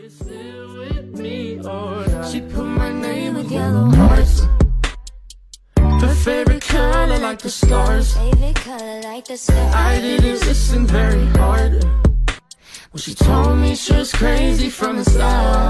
She put my name in yellow hearts. Her favorite color like the stars. Favorite color like the stars. I didn't listen very hard. When she told me she was crazy from the start.